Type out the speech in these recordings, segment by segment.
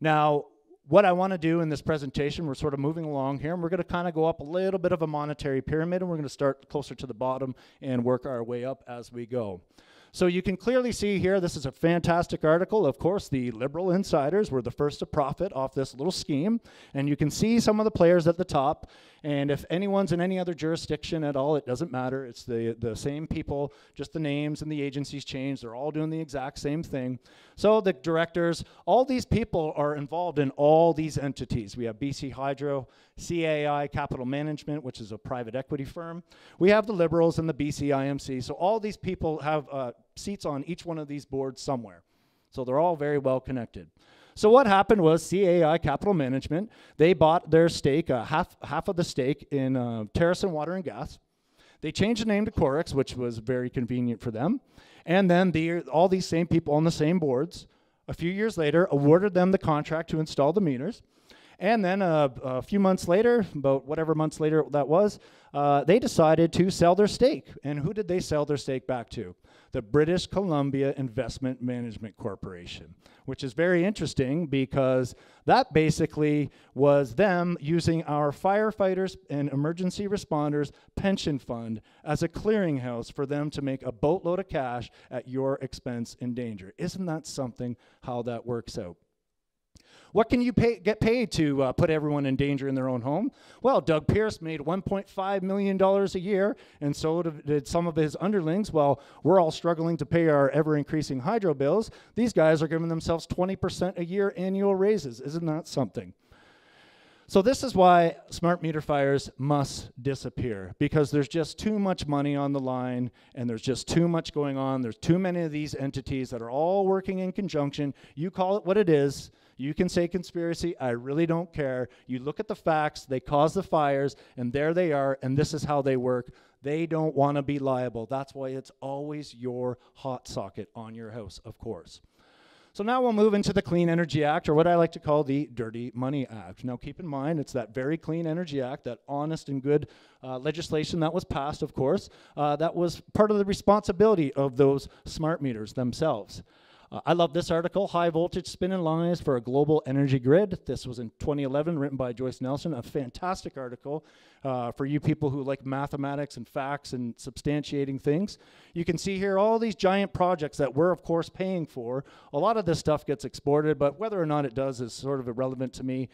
Now, what I want to do in this presentation, we're sort of moving along here, and we're going to kind of go up a little bit of a monetary pyramid, and we're going to start closer to the bottom and work our way up as we go. So you can clearly see here, this is a fantastic article. Of course, the liberal insiders were the first to profit off this little scheme. And you can see some of the players at the top. And if anyone's in any other jurisdiction at all, it doesn't matter. It's the, the same people, just the names and the agencies change. They're all doing the exact same thing. So the directors, all these people are involved in all these entities. We have BC Hydro, CAI Capital Management, which is a private equity firm. We have the Liberals and the BC IMC. So all these people have uh, seats on each one of these boards somewhere. So they're all very well connected. So what happened was CAI Capital Management, they bought their stake, uh, half, half of the stake in uh, Terasen Water and Gas. They changed the name to Corix, which was very convenient for them. And then the, all these same people on the same boards, a few years later, awarded them the contract to install the meters. And then uh, a few months later, about whatever months later that was, uh, they decided to sell their stake. And who did they sell their stake back to? The British Columbia Investment Management Corporation, which is very interesting because that basically was them using our firefighters and emergency responders pension fund as a clearinghouse for them to make a boatload of cash at your expense and danger. Isn't that something how that works out? What can you pay, get paid to uh, put everyone in danger in their own home? Well, Doug Pearce made $1.5 million a year, and so did some of his underlings. While we're all struggling to pay our ever increasing hydro bills, these guys are giving themselves 20% a year annual raises. Isn't that something? So this is why smart meter fires must disappear because there's just too much money on the line and there's just too much going on. There's too many of these entities that are all working in conjunction. You call it what it is. You can say conspiracy. I really don't care. You look at the facts. They cause the fires, and there they are, and this is how they work. They don't want to be liable. That's why it's always your hot socket on your house, of course. So now we'll move into the Clean Energy Act, or what I like to call the Dirty Money Act. Now keep in mind, it's that very Clean Energy Act, that honest and good uh, legislation that was passed, of course, uh, that was part of the responsibility of those smart meters themselves. Uh, I love this article, High Voltage Spinning Lines for a Global Energy Grid. This was in 2011, written by Joyce Nelson. A fantastic article uh, for you people who like mathematics and facts and substantiating things. You can see here all these giant projects that we're, of course, paying for. A lot of this stuff gets exported, but whether or not it does is sort of irrelevant to me.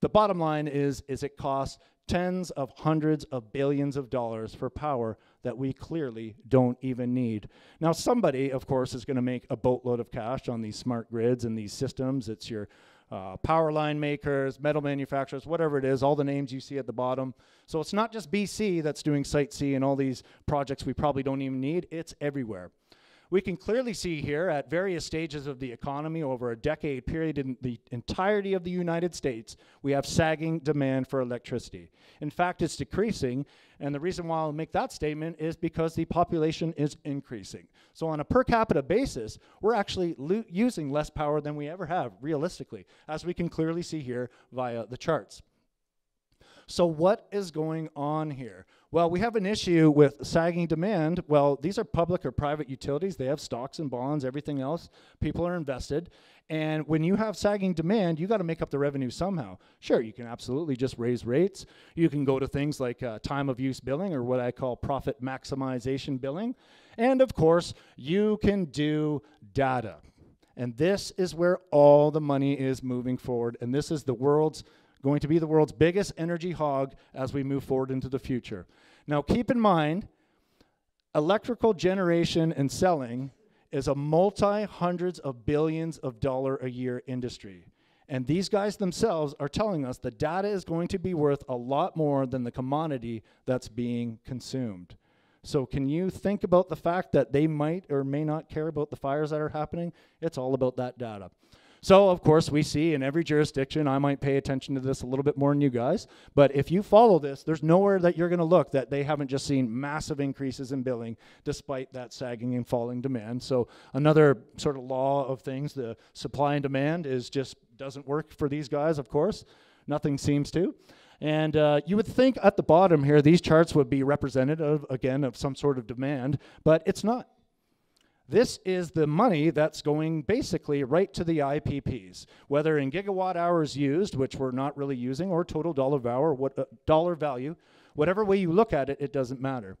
The bottom line is, is it costs tens of hundreds of billions of dollars for power that we clearly don't even need. Now, somebody, of course, is going to make a boatload of cash on these smart grids and these systems. It's your uh, power line makers, metal manufacturers, whatever it is, all the names you see at the bottom. So it's not just BC that's doing Site C and all these projects we probably don't even need, it's everywhere. We can clearly see here at various stages of the economy over a decade period in the entirety of the United States, we have sagging demand for electricity. In fact, it's decreasing, and the reason why I'll make that statement is because the population is increasing. So on a per capita basis, we're actually using less power than we ever have, realistically, as we can clearly see here via the charts. So, what is going on here? Well, we have an issue with sagging demand. Well, these are public or private utilities. They have stocks and bonds, everything else. People are invested. And when you have sagging demand, you got to make up the revenue somehow. Sure, you can absolutely just raise rates. You can go to things like uh, time of use billing or what I call profit maximization billing. And of course, you can do data. And this is where all the money is moving forward. And this is the world's going to be the world's biggest energy hog as we move forward into the future. Now, keep in mind, electrical generation and selling is a multi hundreds of billions of dollar a year industry. And these guys themselves are telling us the data is going to be worth a lot more than the commodity that's being consumed. So, can you think about the fact that they might or may not care about the fires that are happening? It's all about that data. So, of course, we see in every jurisdiction, I might pay attention to this a little bit more than you guys, but if you follow this, there's nowhere that you're going to look that they haven't just seen massive increases in billing despite that sagging and falling demand. So, another sort of law of things, the supply and demand is just doesn't work for these guys, of course. Nothing seems to. And uh, you would think at the bottom here, these charts would be representative, again, of some sort of demand, but it's not. This is the money that's going basically right to the IPPs, whether in gigawatt hours used, which we're not really using, or total dollar value, what, uh, dollar value. Whatever way you look at it, it doesn't matter.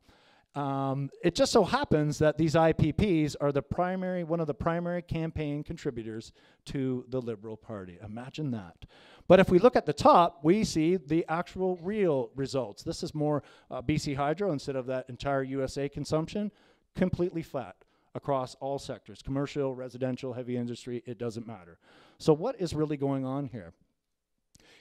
Um, it just so happens that these IPPs are the primary, one of the primary campaign contributors to the Liberal Party. Imagine that. But if we look at the top, we see the actual real results. This is more uh, BC Hydro instead of that entire USA consumption, completely flat across all sectors commercial, residential, heavy industry, it doesn't matter. So, what is really going on here?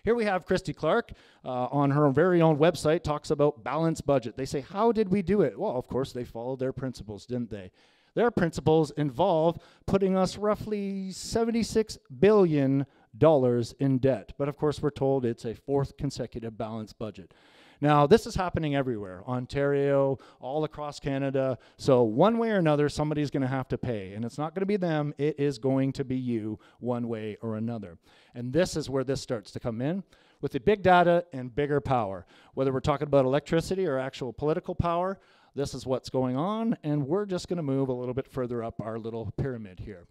Here we have Christy Clark uh, on her very own website talks about balanced budget. They say, How did we do it? Well, of course, they followed their principles, didn't they? Their principles involve putting us roughly 76 billion dollars in debt. But of course, we're told it's a fourth consecutive balanced budget. Now, this is happening everywhere Ontario, all across Canada. So, one way or another, somebody's going to have to pay. And it's not going to be them, it is going to be you, one way or another. And this is where this starts to come in with the big data and bigger power. Whether we're talking about electricity or actual political power, this is what's going on. And we're just going to move a little bit further up our little pyramid here.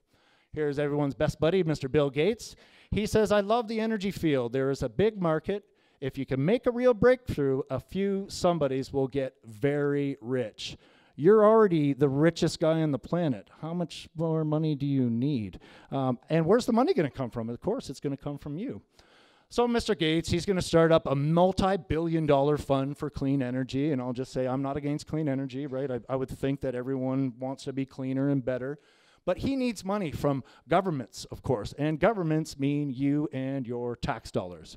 Here's everyone's best buddy, Mr. Bill Gates. He says, I love the energy field. There is a big market if you can make a real breakthrough, a few somebodies will get very rich. You're already the richest guy on the planet. How much more money do you need? Um, and where's the money going to come from? Of course, it's going to come from you. So, Mr. Gates, he's going to start up a multi billion dollar fund for clean energy. And I'll just say, I'm not against clean energy, right? I, I would think that everyone wants to be cleaner and better. But he needs money from governments, of course. And governments mean you and your tax dollars.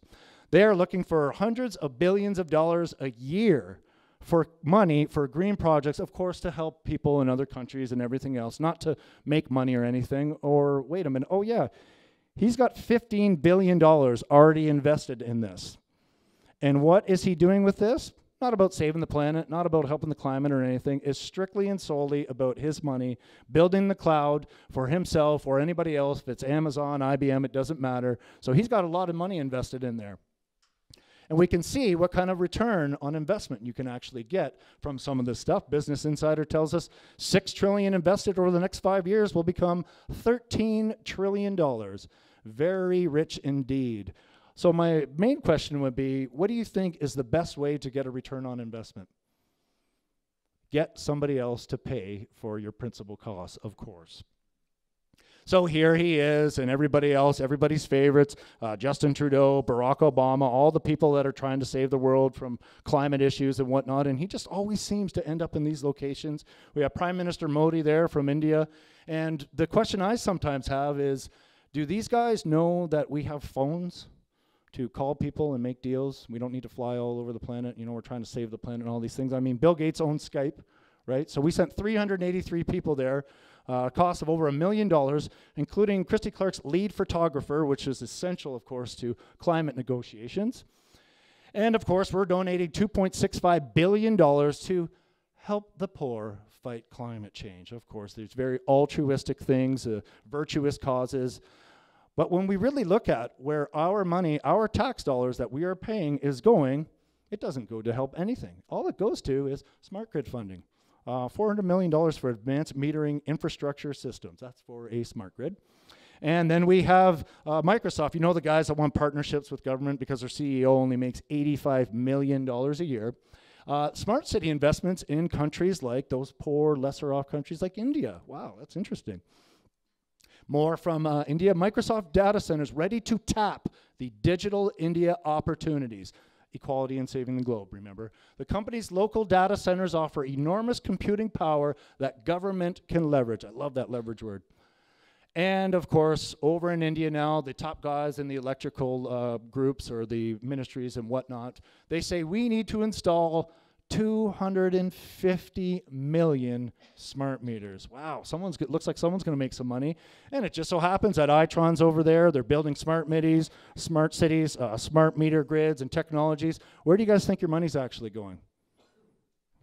They are looking for hundreds of billions of dollars a year for money for green projects, of course, to help people in other countries and everything else, not to make money or anything. Or, wait a minute, oh, yeah, he's got $15 billion already invested in this. And what is he doing with this? Not about saving the planet, not about helping the climate or anything. It's strictly and solely about his money, building the cloud for himself or anybody else. If it's Amazon, IBM, it doesn't matter. So he's got a lot of money invested in there. And we can see what kind of return on investment you can actually get from some of this stuff. Business Insider tells us 6 trillion invested over the next 5 years will become 13 trillion dollars. Very rich indeed. So my main question would be, what do you think is the best way to get a return on investment? Get somebody else to pay for your principal costs, of course. So here he is, and everybody else, everybody's favorites uh, Justin Trudeau, Barack Obama, all the people that are trying to save the world from climate issues and whatnot. And he just always seems to end up in these locations. We have Prime Minister Modi there from India. And the question I sometimes have is do these guys know that we have phones? to call people and make deals. We don't need to fly all over the planet. You know, we're trying to save the planet and all these things. I mean, Bill Gates owns Skype, right? So we sent 383 people there uh, cost of over a million dollars, including Christy Clark's lead photographer, which is essential, of course, to climate negotiations. And of course, we're donating $2.65 billion to help the poor fight climate change. Of course, there's very altruistic things, uh, virtuous causes. But when we really look at where our money, our tax dollars that we are paying is going, it doesn't go to help anything. All it goes to is smart grid funding. Uh, $400 million for advanced metering infrastructure systems. That's for a smart grid. And then we have uh, Microsoft. You know the guys that want partnerships with government because their CEO only makes $85 million a year. Uh, smart city investments in countries like those poor, lesser off countries like India. Wow, that's interesting. More from uh, India Microsoft data centers ready to tap the digital India opportunities equality and saving the globe, remember. The company's local data centers offer enormous computing power that government can leverage. I love that leverage word. And of course, over in India now, the top guys in the electrical uh, groups or the ministries and whatnot, they say we need to install 250 million smart meters. Wow, someone's looks like someone's going to make some money. And it just so happens that Itron's over there. They're building smart middies, smart cities, uh, smart meter grids, and technologies. Where do you guys think your money's actually going?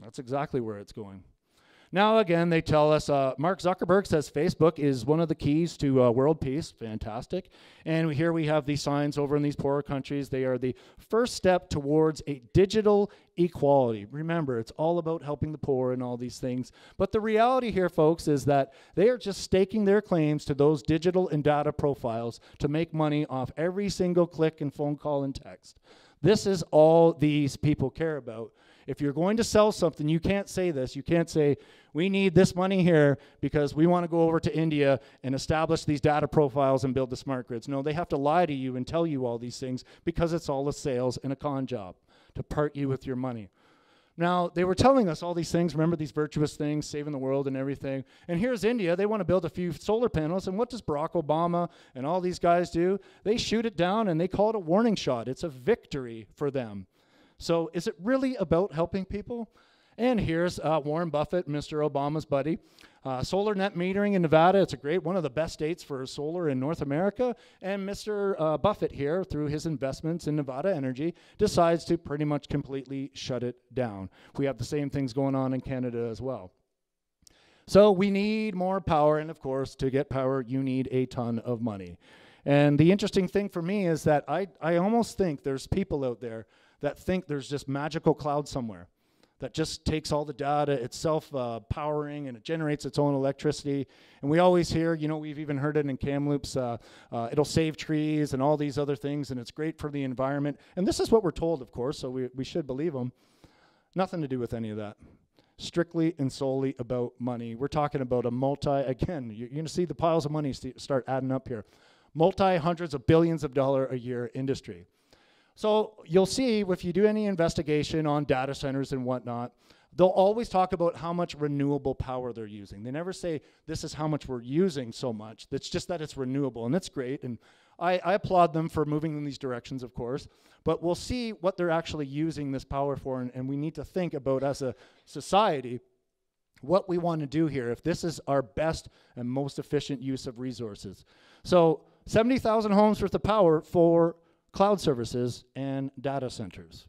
That's exactly where it's going. Now, again, they tell us uh, Mark Zuckerberg says Facebook is one of the keys to uh, world peace. Fantastic. And here we have these signs over in these poorer countries. They are the first step towards a digital equality. Remember, it's all about helping the poor and all these things. But the reality here, folks, is that they are just staking their claims to those digital and data profiles to make money off every single click and phone call and text. This is all these people care about. If you're going to sell something, you can't say this. You can't say, we need this money here because we want to go over to India and establish these data profiles and build the smart grids. No, they have to lie to you and tell you all these things because it's all a sales and a con job to part you with your money. Now, they were telling us all these things, remember these virtuous things, saving the world and everything. And here's India, they want to build a few solar panels. And what does Barack Obama and all these guys do? They shoot it down and they call it a warning shot. It's a victory for them. So, is it really about helping people? And here's uh, Warren Buffett, Mr. Obama's buddy. Uh, solar net metering in Nevada, it's a great, one of the best states for solar in North America. And Mr. Uh, Buffett here, through his investments in Nevada Energy, decides to pretty much completely shut it down. We have the same things going on in Canada as well. So we need more power, and of course, to get power, you need a ton of money. And the interesting thing for me is that I, I almost think there's people out there that think there's just magical cloud somewhere that just takes all the data, it's self uh, powering, and it generates its own electricity. And we always hear, you know, we've even heard it in Kamloops, uh, uh, it'll save trees and all these other things, and it's great for the environment. And this is what we're told, of course, so we, we should believe them. Nothing to do with any of that. Strictly and solely about money. We're talking about a multi, again, you're going to see the piles of money st- start adding up here. Multi hundreds of billions of dollar a year industry. So you'll see if you do any investigation on data centers and whatnot, they'll always talk about how much renewable power they're using. They never say this is how much we're using so much. It's just that it's renewable, and that's great. And I, I, applaud them for moving in these directions, of course. But we'll see what they're actually using this power for, and, and we need to think about as a society what we want to do here if this is our best and most efficient use of resources. So 70,000 homes worth of power for cloud services, and data centers.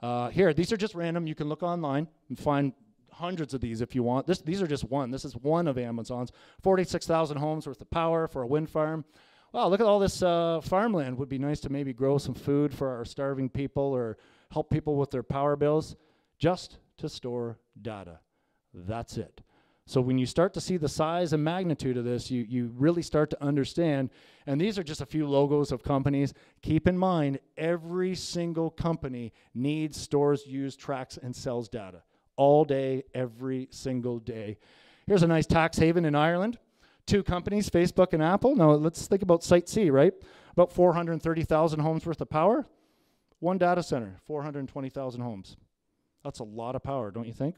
Uh, here, these are just random. You can look online and find hundreds of these if you want. This, these are just one. This is one of Amazon's. 46,000 homes worth of power for a wind farm. Wow, look at all this uh, farmland. Would be nice to maybe grow some food for our starving people or help people with their power bills just to store data. That's it. So when you start to see the size and magnitude of this, you, you really start to understand. And these are just a few logos of companies. Keep in mind, every single company needs, stores, use, tracks, and sells data all day, every single day. Here's a nice tax haven in Ireland. Two companies, Facebook and Apple. Now let's think about Site C, right? About 430,000 homes worth of power. One data center, 420,000 homes. That's a lot of power, don't you think?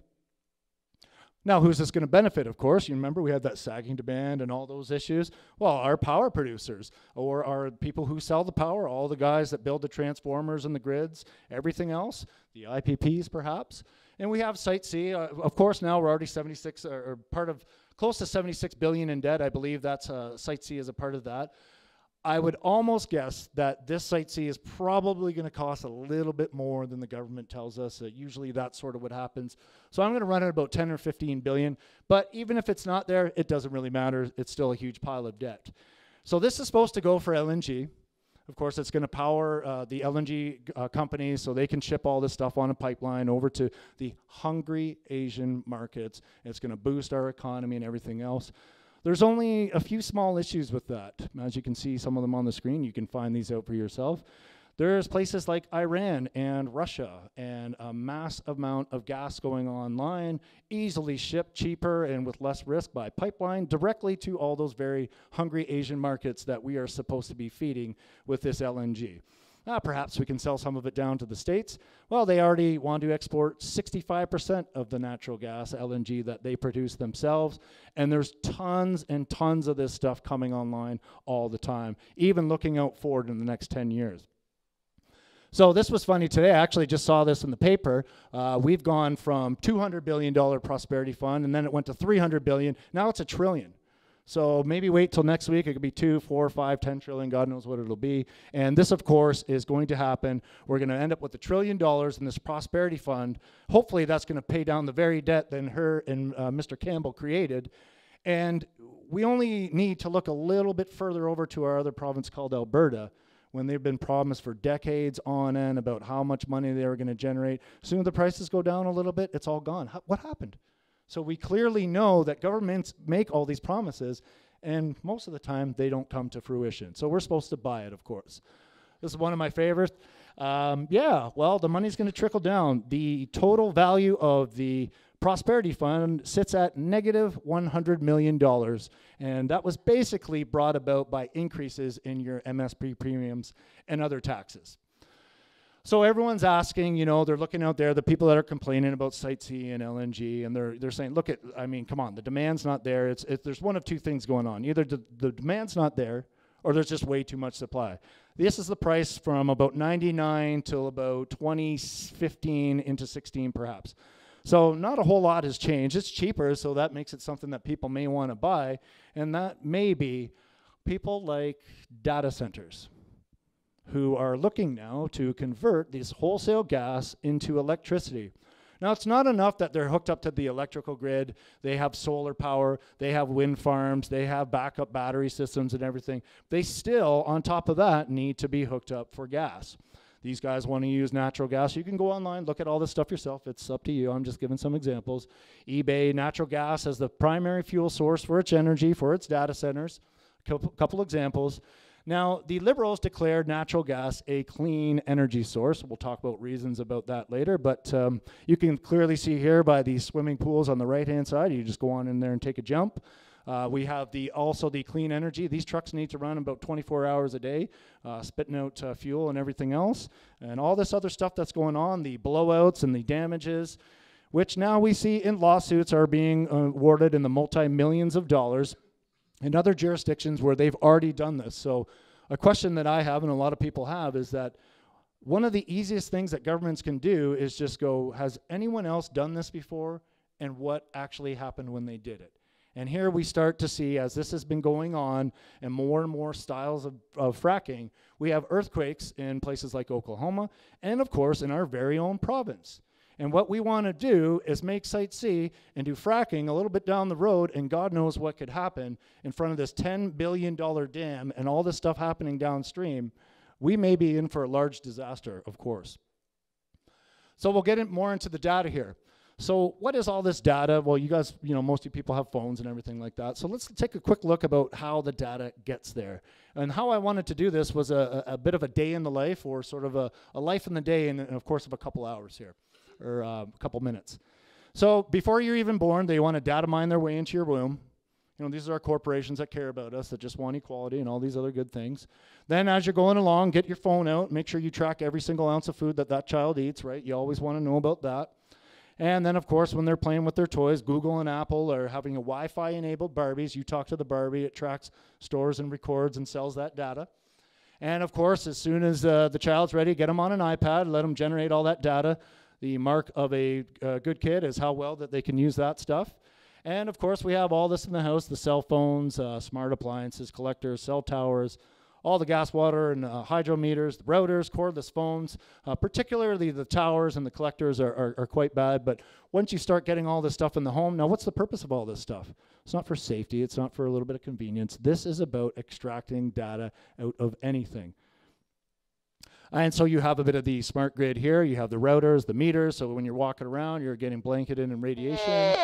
Now, who's this going to benefit? Of course, you remember we had that sagging demand and all those issues. Well, our power producers or our people who sell the power, all the guys that build the transformers and the grids, everything else, the IPPs perhaps. And we have Site C. Uh, of course, now we're already 76 uh, or part of close to 76 billion in debt. I believe that's uh, Site C is a part of that. I would almost guess that this Site C is probably going to cost a little bit more than the government tells us. Uh, usually that's sort of what happens. So I'm going to run at about 10 or 15 billion. But even if it's not there, it doesn't really matter. It's still a huge pile of debt. So this is supposed to go for LNG. Of course, it's going to power uh, the LNG uh, companies so they can ship all this stuff on a pipeline over to the hungry Asian markets. It's going to boost our economy and everything else. There's only a few small issues with that. As you can see some of them on the screen, you can find these out for yourself. There's places like Iran and Russia and a mass amount of gas going online, easily shipped cheaper and with less risk by pipeline directly to all those very hungry Asian markets that we are supposed to be feeding with this LNG. Ah, perhaps we can sell some of it down to the States. Well, they already want to export 65% of the natural gas, LNG, that they produce themselves. And there's tons and tons of this stuff coming online all the time, even looking out forward in the next 10 years. So this was funny today. I actually just saw this in the paper. Uh, we've gone from $200 billion prosperity fund, and then it went to 300 billion. Now it's a trillion. So maybe wait till next week. It could be two, four, five, ten trillion. God knows what it'll be. And this, of course, is going to happen. We're going to end up with a trillion dollars in this prosperity fund. Hopefully, that's going to pay down the very debt that her and uh, Mr. Campbell created. And we only need to look a little bit further over to our other province called Alberta when they've been promised for decades on end about how much money they were going to generate. Soon the prices go down a little bit, it's all gone. What happened? So we clearly know that governments make all these promises, and most of the time they don't come to fruition. So we're supposed to buy it, of course. This is one of my favorites. Um, yeah, well, the money's going to trickle down. The total value of the Prosperity Fund sits at negative $100 million, and that was basically brought about by increases in your MSP premiums and other taxes. So everyone's asking, you know, they're looking out there, the people that are complaining about Site C and LNG, and they're they're saying, look at, I mean, come on, the demand's not there. It's it, there's one of two things going on. Either the, the demand's not there, or there's just way too much supply. This is the price from about 99 till about 2015 into 16, perhaps. So not a whole lot has changed. It's cheaper, so that makes it something that people may want to buy, and that may be people like data centers who are looking now to convert this wholesale gas into electricity. Now, it's not enough that they're hooked up to the electrical grid. They have solar power, they have wind farms, they have backup battery systems and everything. They still, on top of that, need to be hooked up for gas. These guys want to use natural gas. You can go online, look at all this stuff yourself. It's up to you. I'm just giving some examples. eBay, natural gas as the primary fuel source for its energy, for its data centers. A couple examples. Now, the Liberals declared natural gas a clean energy source. We'll talk about reasons about that later, but um, you can clearly see here by these swimming pools on the right-hand side. You just go on in there and take a jump. Uh, we have the also the clean energy. These trucks need to run about 24 hours a day, uh, spitting out uh, fuel and everything else, and all this other stuff that's going on, the blowouts and the damages, which now we see in lawsuits are being uh, awarded in the multi millions of dollars in other jurisdictions where they've already done this. So, a question that I have and a lot of people have is that one of the easiest things that governments can do is just go, has anyone else done this before? And what actually happened when they did it? And here we start to see, as this has been going on and more and more styles of, of fracking, we have earthquakes in places like Oklahoma and, of course, in our very own province. And what we want to do is make Site C and do fracking a little bit down the road, and God knows what could happen in front of this $10 billion dam and all this stuff happening downstream. We may be in for a large disaster, of course. So we'll get in more into the data here. So what is all this data? Well, you guys, you know, most of you people have phones and everything like that. So let's take a quick look about how the data gets there. And how I wanted to do this was a, a bit of a day in the life or sort of a, a life in the day in, in of course, of a couple hours here or uh, a couple minutes. So before you're even born, they want to data mine their way into your womb. You know, these are our corporations that care about us, that just want equality and all these other good things. Then, as you're going along, get your phone out. Make sure you track every single ounce of food that that child eats, right? You always want to know about that. And then, of course, when they're playing with their toys, Google and Apple are having a Wi Fi enabled Barbies. You talk to the Barbie, it tracks, stores, and records and sells that data. And of course, as soon as uh, the child's ready, get them on an iPad, let them generate all that data. The mark of a uh, good kid is how well that they can use that stuff. And of course, we have all this in the house the cell phones, uh, smart appliances, collectors, cell towers, all the gas, water, and uh, hydrometers, the routers, cordless phones. Uh, particularly the towers and the collectors are, are, are, quite bad. But once you start getting all this stuff in the home, now what's the purpose of all this stuff? It's not for safety, it's not for a little bit of convenience. This is about extracting data out of anything. And so you have a bit of the smart grid here. You have the routers, the meters. So when you're walking around, you're getting blanketed in radiation.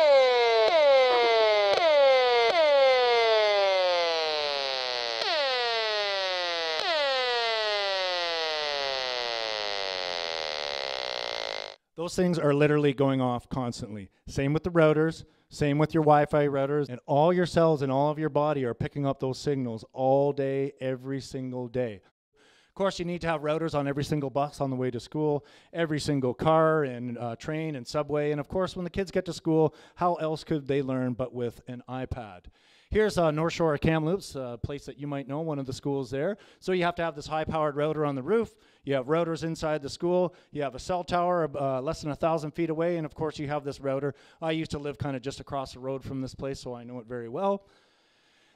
Those things are literally going off constantly. Same with the routers, same with your Wi Fi routers, and all your cells and all of your body are picking up those signals all day, every single day. Of course, you need to have routers on every single bus on the way to school, every single car and uh, train and subway. And of course, when the kids get to school, how else could they learn but with an iPad? Here's uh, North Shore Kamloops, a place that you might know, one of the schools there. So you have to have this high-powered router on the roof. You have routers inside the school. You have a cell tower uh, less than a thousand feet away, and of course you have this router. I used to live kind of just across the road from this place, so I know it very well.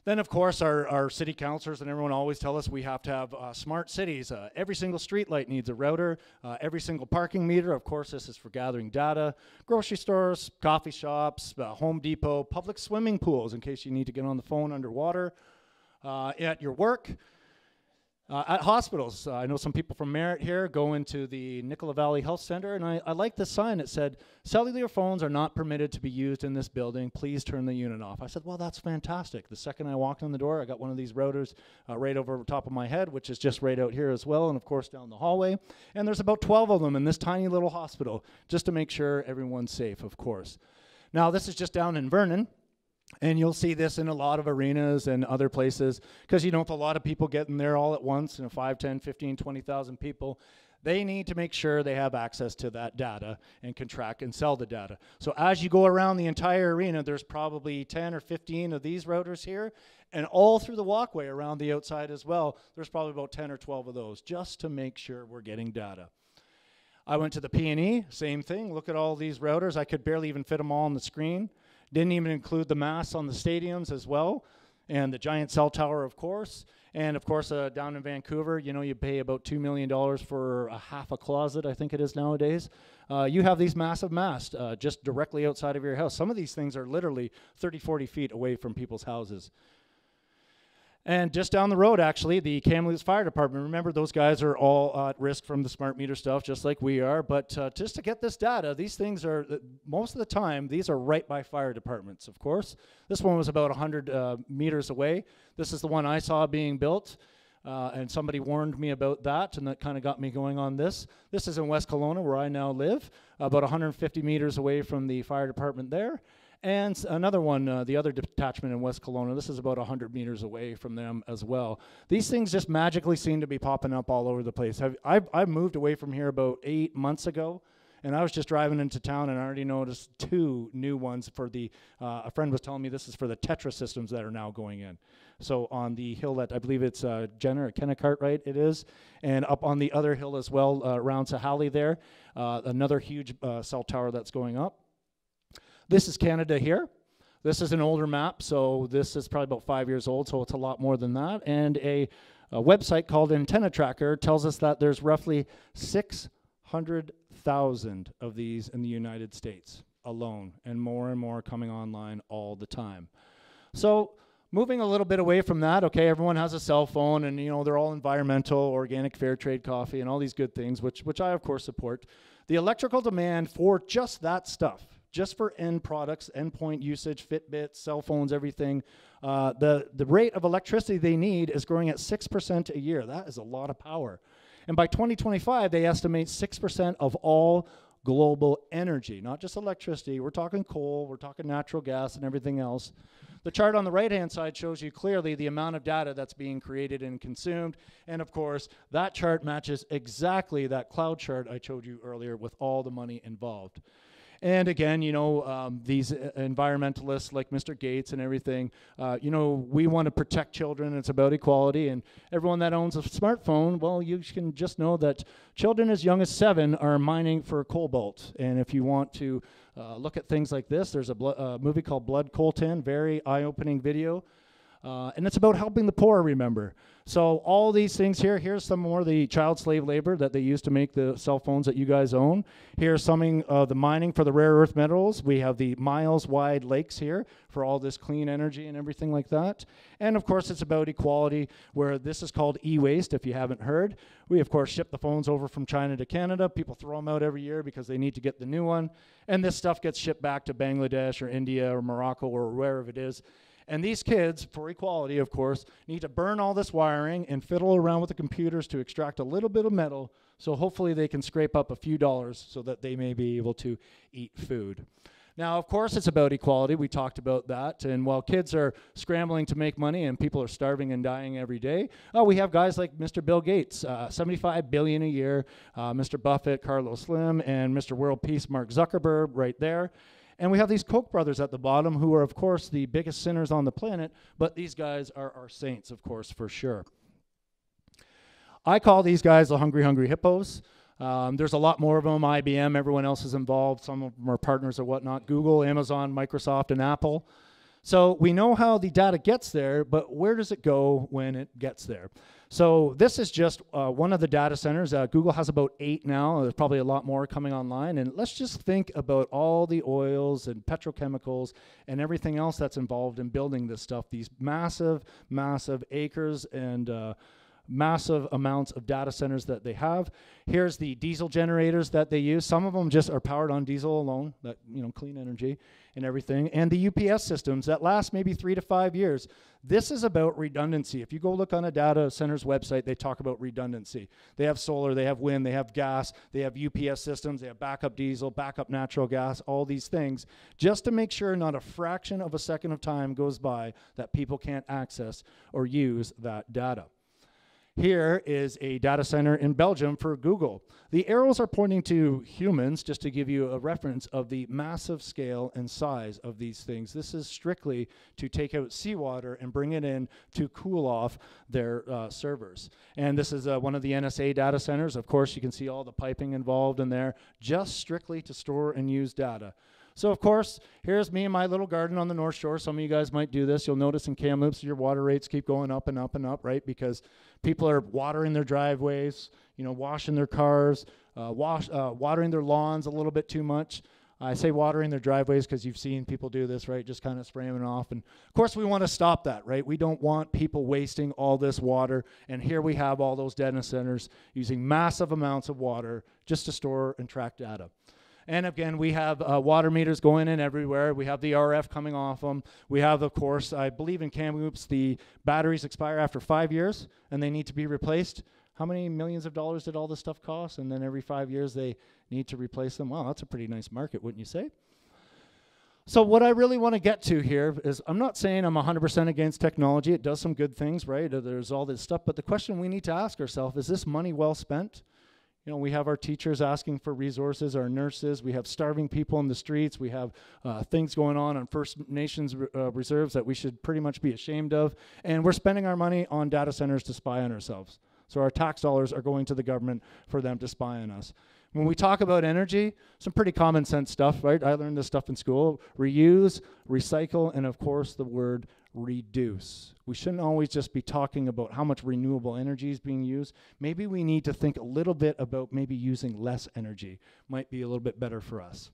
Then, of course, our, our city councilors and everyone always tell us we have to have uh, smart cities. Uh, every single street light needs a router. Uh, every single parking meter, of course, this is for gathering data. Grocery stores, coffee shops, uh, Home Depot, public swimming pools in case you need to get on the phone underwater. Uh, at your work, uh, at hospitals, uh, I know some people from Merritt here go into the Nicola Valley Health Center, and I, I like this sign that said, Cellular phones are not permitted to be used in this building. Please turn the unit off. I said, Well, that's fantastic. The second I walked in the door, I got one of these routers uh, right over top of my head, which is just right out here as well, and of course down the hallway. And there's about 12 of them in this tiny little hospital, just to make sure everyone's safe, of course. Now, this is just down in Vernon. And you'll see this in a lot of arenas and other places because you know with a lot of people getting there all at once, you know 5, 10, 15, 20,000 people, they need to make sure they have access to that data and can track and sell the data. So as you go around the entire arena, there's probably 10 or 15 of these routers here and all through the walkway around the outside as well, there's probably about 10 or 12 of those just to make sure we're getting data. I went to the PNE, same thing. Look at all these routers. I could barely even fit them all on the screen. Didn't even include the masts on the stadiums as well, and the giant cell tower, of course. And of course, uh, down in Vancouver, you know, you pay about $2 million for a half a closet, I think it is nowadays. Uh, you have these massive masts uh, just directly outside of your house. Some of these things are literally 30, 40 feet away from people's houses. And just down the road, actually, the Kamloops Fire Department. Remember, those guys are all uh, at risk from the smart meter stuff, just like we are. But uh, just to get this data, these things are, uh, most of the time, these are right by fire departments, of course. This one was about 100 uh, meters away. This is the one I saw being built. Uh, and somebody warned me about that, and that kind of got me going on this. This is in West Kelowna, where I now live, about 150 meters away from the fire department there. And another one, uh, the other detachment in West Kelowna, this is about 100 meters away from them as well. These things just magically seem to be popping up all over the place. Have, I've, I've moved away from here about eight months ago, and I was just driving into town and I already noticed two new ones for the, uh, a friend was telling me this is for the Tetra systems that are now going in. So on the hill that I believe it's uh, Jenner, Kennecart, right? It is. And up on the other hill as well, uh, around Sahali there, uh, another huge uh, cell tower that's going up. This is Canada here. This is an older map, so this is probably about five years old, so it's a lot more than that. And a, a website called Antenna Tracker tells us that there's roughly 600,000 of these in the United States alone, and more and more coming online all the time. So moving a little bit away from that, okay, everyone has a cell phone and you know they're all environmental, organic, fair trade coffee and all these good things, which which I of course support. The electrical demand for just that stuff just for end products, endpoint usage, Fitbits, cell phones, everything. Uh, the, the rate of electricity they need is growing at 6% a year. That is a lot of power. And by 2025, they estimate 6% of all global energy, not just electricity. We're talking coal, we're talking natural gas, and everything else. The chart on the right hand side shows you clearly the amount of data that's being created and consumed. And of course, that chart matches exactly that cloud chart I showed you earlier with all the money involved. And again, you know, um, these uh, environmentalists like Mr. Gates and everything, uh, you know, we want to protect children. It's about equality. And everyone that owns a smartphone, well, you can just know that children as young as seven are mining for cobalt. And if you want to uh, look at things like this, there's a uh, movie called Blood Coltan, very eye opening video. Uh, and it's about helping the poor, remember. So all these things here, here's some more of the child slave labor that they used to make the cell phones that you guys own. Here's some of the mining for the rare earth metals. We have the miles wide lakes here for all this clean energy and everything like that. And of course, it's about equality, where this is called e-waste, if you haven't heard. We, of course, ship the phones over from China to Canada. People throw them out every year because they need to get the new one. And this stuff gets shipped back to Bangladesh or India or Morocco or wherever it is and these kids, for equality, of course, need to burn all this wiring and fiddle around with the computers to extract a little bit of metal so hopefully they can scrape up a few dollars so that they may be able to eat food. Now, of course, it's about equality. We talked about that. And while kids are scrambling to make money and people are starving and dying every day, oh, we have guys like Mr. Bill Gates, uh, 75 billion a year, uh, Mr. Buffett, Carlos Slim, and Mr. World Peace, Mark Zuckerberg, right there. And we have these Koch brothers at the bottom who are, of course, the biggest sinners on the planet, but these guys are our saints, of course, for sure. I call these guys the hungry, hungry hippos. Um, there's a lot more of them. IBM, everyone else is involved. Some of them are partners or whatnot. Google, Amazon, Microsoft, and Apple. So we know how the data gets there, but where does it go when it gets there? So this is just uh, one of the data centers. Uh, Google has about eight now. There's probably a lot more coming online. And let's just think about all the oils and petrochemicals and everything else that's involved in building this stuff. These massive, massive acres and uh, massive amounts of data centers that they have. Here's the diesel generators that they use. Some of them just are powered on diesel alone, that you know, clean energy and everything. And the UPS systems that last maybe three to five years. This is about redundancy. If you go look on a data center's website, they talk about redundancy. They have solar, they have wind, they have gas, they have UPS systems, they have backup diesel, backup natural gas, all these things, just to make sure not a fraction of a second of time goes by that people can't access or use that data. Here is a data center in Belgium for Google. The arrows are pointing to humans, just to give you a reference of the massive scale and size of these things. This is strictly to take out seawater and bring it in to cool off their uh, servers. And this is uh, one of the NSA data centers. Of course, you can see all the piping involved in there, just strictly to store and use data. So of course, here's me in my little garden on the North Shore. Some of you guys might do this. You'll notice in Kamloops your water rates keep going up and up and up, right? Because people are watering their driveways, you know, washing their cars, uh, wash, uh, watering their lawns a little bit too much. I say watering their driveways because you've seen people do this, right? Just kind of spraying it off. And of course, we want to stop that, right? We don't want people wasting all this water. And here we have all those data centers using massive amounts of water just to store and track data. And again, we have uh, water meters going in everywhere. We have the RF coming off them. We have, of course, I believe in Kamloops, the batteries expire after five years and they need to be replaced. How many millions of dollars did all this stuff cost? And then every five years they need to replace them. Well, that's a pretty nice market, wouldn't you say? So, what I really want to get to here is I'm not saying I'm 100% against technology. It does some good things, right? There's all this stuff. But the question we need to ask ourselves is this money well spent? You know, we have our teachers asking for resources, our nurses, we have starving people in the streets, we have uh, things going on on First Nations uh, reserves that we should pretty much be ashamed of, and we're spending our money on data centers to spy on ourselves. So our tax dollars are going to the government for them to spy on us. When we talk about energy, some pretty common sense stuff, right? I learned this stuff in school reuse, recycle, and of course the word reduce. We shouldn't always just be talking about how much renewable energy is being used. Maybe we need to think a little bit about maybe using less energy, might be a little bit better for us.